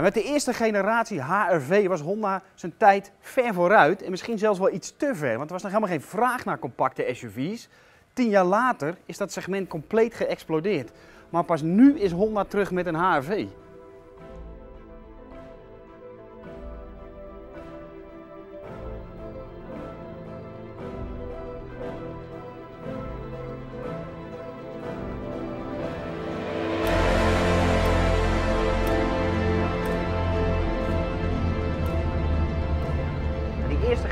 Met de eerste generatie HRV was Honda zijn tijd ver vooruit en misschien zelfs wel iets te ver, want er was nog helemaal geen vraag naar compacte SUV's. Tien jaar later is dat segment compleet geëxplodeerd. Maar pas nu is Honda terug met een HRV.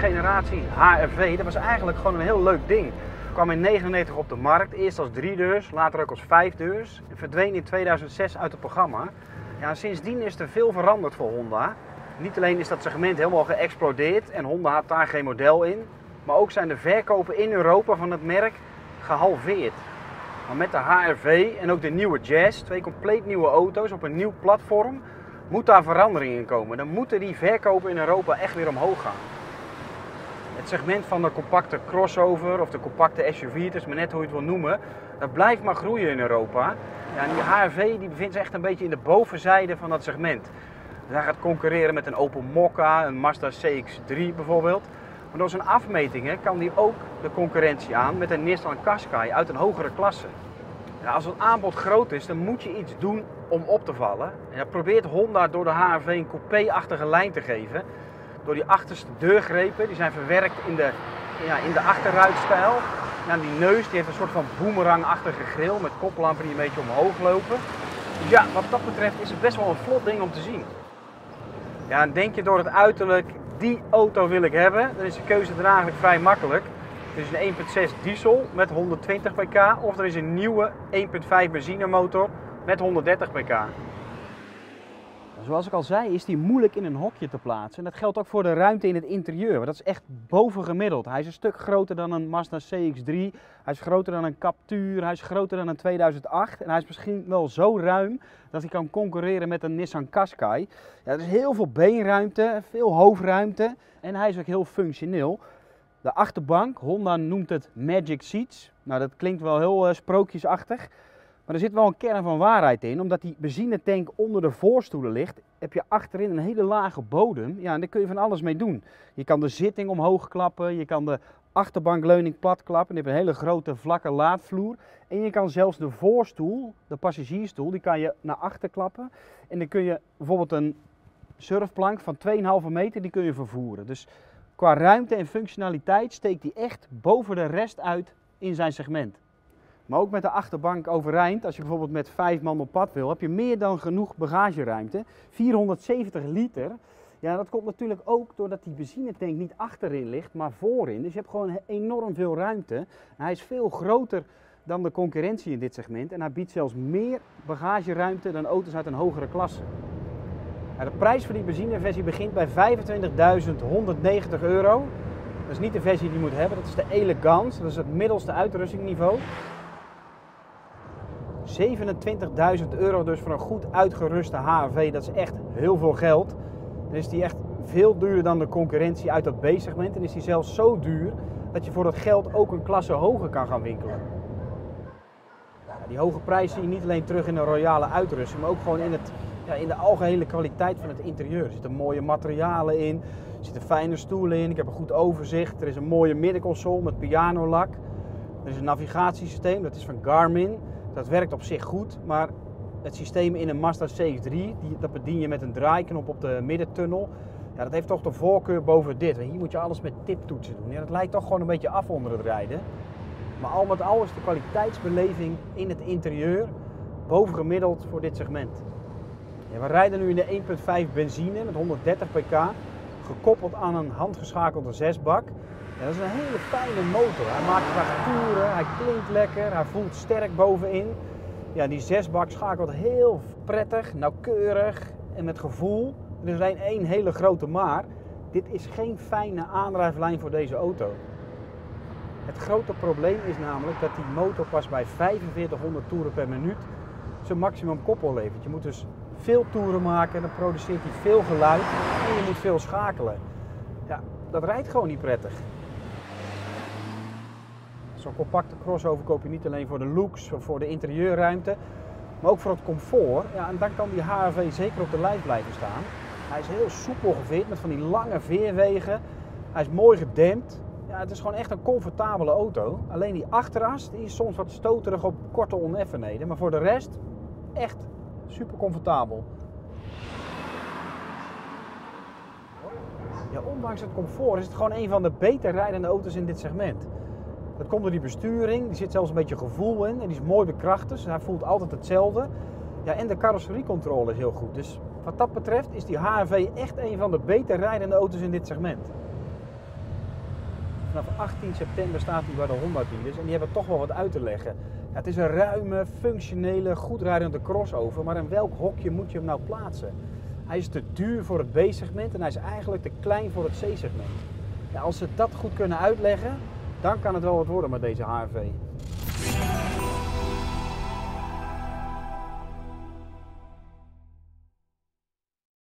Generatie HRV, dat was eigenlijk gewoon een heel leuk ding. Kwam in 99 op de markt, eerst als driedeurs, later ook als vijfdeurs. En verdween in 2006 uit het programma. Ja, sindsdien is er veel veranderd voor Honda. Niet alleen is dat segment helemaal geëxplodeerd en Honda had daar geen model in, maar ook zijn de verkopen in Europa van het merk gehalveerd. Maar met de HRV en ook de nieuwe Jazz, twee compleet nieuwe auto's op een nieuw platform, moet daar verandering in komen. Dan moeten die verkopen in Europa echt weer omhoog gaan. Het segment van de compacte crossover of de compacte SUV, het is maar net hoe je het wil noemen, dat blijft maar groeien in Europa. En die HRV die bevindt zich echt een beetje in de bovenzijde van dat segment. Hij gaat concurreren met een Opel Mokka, een Mazda CX-3 bijvoorbeeld. Maar door zijn afmetingen kan die ook de concurrentie aan met een Nissan Qashqai uit een hogere klasse. Als het aanbod groot is, dan moet je iets doen om op te vallen. En dat probeert Honda door de HRV een coupé-achtige lijn te geven. Door die achterste deurgrepen, die zijn verwerkt in de, ja, in de achterruitstijl. Ja, die neus die heeft een soort van boemerangachtige grill met koplampen die een beetje omhoog lopen. Dus ja, wat dat betreft is het best wel een vlot ding om te zien. Ja, en denk je door het uiterlijk, die auto wil ik hebben, dan is de keuze dan eigenlijk vrij makkelijk. Er is een 1.6 diesel met 120 pk of er is een nieuwe 1.5 benzinemotor met 130 pk. Zoals ik al zei, is die moeilijk in een hokje te plaatsen. En dat geldt ook voor de ruimte in het interieur. Want dat is echt bovengemiddeld. Hij is een stuk groter dan een Mazda CX-3. Hij is groter dan een Captur. Hij is groter dan een 2008. En hij is misschien wel zo ruim dat hij kan concurreren met een Nissan Qashqai. Ja, er is heel veel beenruimte, veel hoofdruimte. En hij is ook heel functioneel. De achterbank, Honda noemt het Magic Seats. Nou, dat klinkt wel heel uh, sprookjesachtig. Maar er zit wel een kern van waarheid in. Omdat die benzinetank onder de voorstoelen ligt, heb je achterin een hele lage bodem. Ja, en daar kun je van alles mee doen. Je kan de zitting omhoog klappen, je kan de achterbankleuning plat klappen. Je hebt een hele grote vlakke laadvloer. En je kan zelfs de voorstoel, de passagiersstoel, die kan je naar achter klappen. En dan kun je bijvoorbeeld een surfplank van 2,5 meter, die kun je vervoeren. Dus qua ruimte en functionaliteit steekt die echt boven de rest uit in zijn segment. Maar ook met de achterbank overeind, als je bijvoorbeeld met vijf man op pad wil, heb je meer dan genoeg bagageruimte. 470 liter. Ja, dat komt natuurlijk ook doordat die benzinetank niet achterin ligt, maar voorin. Dus je hebt gewoon enorm veel ruimte. Hij is veel groter dan de concurrentie in dit segment. En hij biedt zelfs meer bagageruimte dan auto's uit een hogere klasse. de prijs voor die benzineversie begint bij 25.190 euro. Dat is niet de versie die je moet hebben, dat is de Elegance. Dat is het middelste uitrustingniveau. 27.000 euro dus voor een goed uitgeruste HRV, dat is echt heel veel geld. Dan is die echt veel duurder dan de concurrentie uit dat B-segment. En is die zelfs zo duur dat je voor dat geld ook een klasse hoger kan gaan winkelen. die hoge prijs zie je niet alleen terug in een royale uitrusting, maar ook gewoon in, het, ja, in de algehele kwaliteit van het interieur. Er zitten mooie materialen in, er zitten fijne stoelen in, ik heb een goed overzicht. Er is een mooie middenconsole met pianolak. Er is een navigatiesysteem, dat is van Garmin. Dat werkt op zich goed, maar het systeem in een Mazda CX-3, die, dat bedien je met een draaiknop op de middentunnel. Ja, dat heeft toch de voorkeur boven dit. Hier moet je alles met tiptoetsen doen. Ja, dat lijkt toch gewoon een beetje af onder het rijden. Maar al met al is de kwaliteitsbeleving in het interieur bovengemiddeld voor dit segment. Ja, we rijden nu in de 1.5 benzine met 130 pk, gekoppeld aan een handgeschakelde zesbak. Dat is een hele fijne motor. Hij maakt graag toeren, hij klinkt lekker, hij voelt sterk bovenin. Ja, die zesbak schakelt heel prettig, nauwkeurig en met gevoel. Er is alleen één hele grote maar. Dit is geen fijne aandrijflijn voor deze auto. Het grote probleem is namelijk dat die motor pas bij 4500 toeren per minuut zijn maximum koppel levert. Je moet dus veel toeren maken, dan produceert hij veel geluid en je moet veel schakelen. Ja, dat rijdt gewoon niet prettig. Zo'n compacte crossover koop je niet alleen voor de looks voor de interieurruimte. maar ook voor het comfort. Ja, en dan kan die HRV zeker op de lijf blijven staan. Hij is heel soepel geveerd met van die lange veerwegen. Hij is mooi gedempt. Ja, het is gewoon echt een comfortabele auto. Alleen die achteras die is soms wat stoterig op korte oneffenheden. Maar voor de rest echt super comfortabel. Ja, ondanks het comfort is het gewoon een van de beter rijdende auto's in dit segment. Dat komt door die besturing, die zit zelfs een beetje gevoel in en die is mooi bekrachtigd. Dus hij voelt altijd hetzelfde. Ja, en de carrosseriecontrole is heel goed. Dus wat dat betreft is die HRV echt een van de beter rijdende auto's in dit segment. Vanaf 18 september staat hij bij de Honda dealers en die hebben toch wel wat uit te leggen. Ja, het is een ruime, functionele, goed rijdende crossover, maar in welk hokje moet je hem nou plaatsen? Hij is te duur voor het B-segment en hij is eigenlijk te klein voor het C-segment. Ja, als ze dat goed kunnen uitleggen, dan kan het wel wat worden met deze HRV.